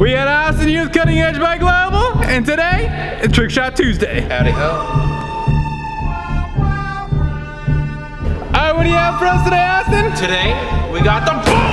We had Austin Youth Cutting Edge Bike Global, and today, it's Trick Shot Tuesday. Howdy ho. All right, what do you have for us today, Austin? Today, we got the boom.